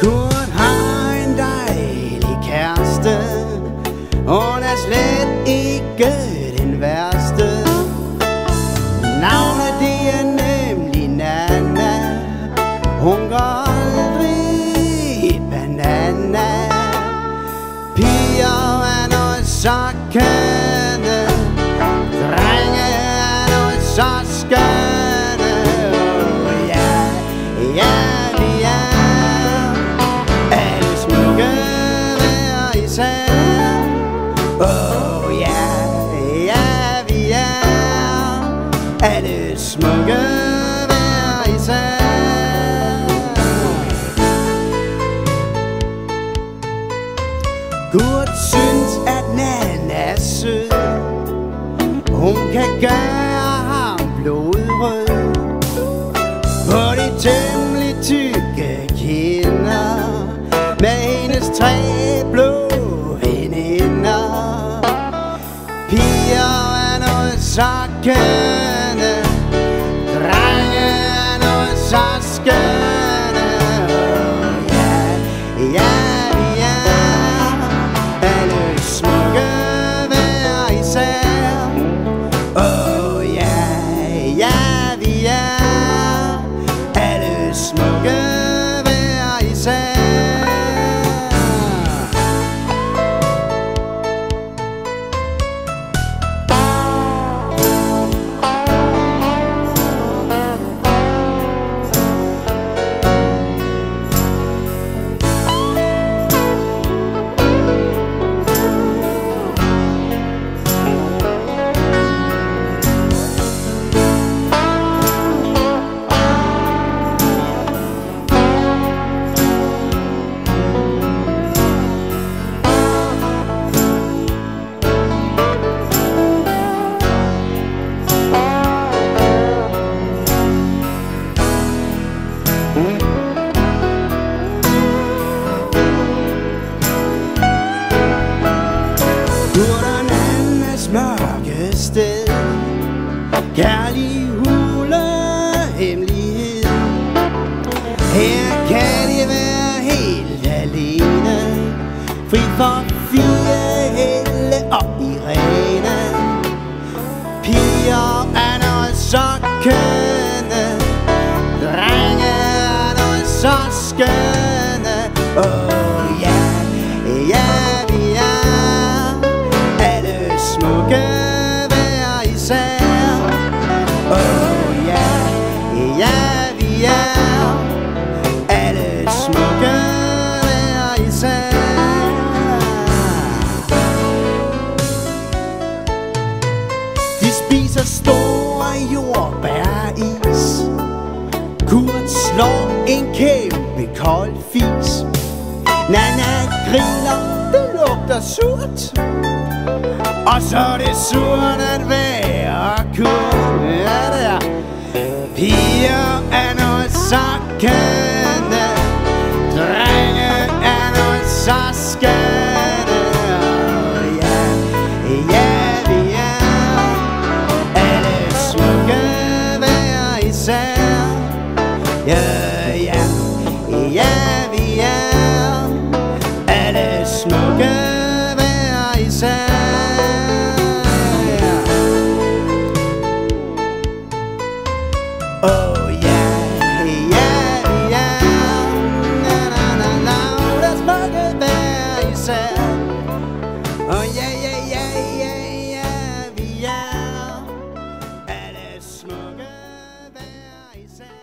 Kurt har en dejlig kæreste. Hun er slet ikke den værste. Navnet det er nemlig Nana Hun går aldrig banana. Piger er noget så kæde. Drenge er noget så Alle smukke hver især Gud synes, at Nan er sød. Hun kan gøre ham blodrød. På de temmelig tykke kinder Med hendes tre blå veninder. Piger er noget så kønne så Kærlig hule hemmelighed. Her kan de være helt alene. Fri for fire helle og Irene Piger er noget så kønne. Drenge er noget så skønne. Oh så spiser store jordbæris Kurt slår en kæmpe kold fis. Nana griner, det lugter surt. Og så er det surt at være kurt Ja, det er. Piger er noget så kønne Drenge er noget så skønne Ja, ja, ja, vi er. Alle smukke hver især? Oh ja, ja, vi er na, na, na, na, alle smukke hver især? Oh ja, ja, ja, ja, ja, vi er. Alle smukke hver især?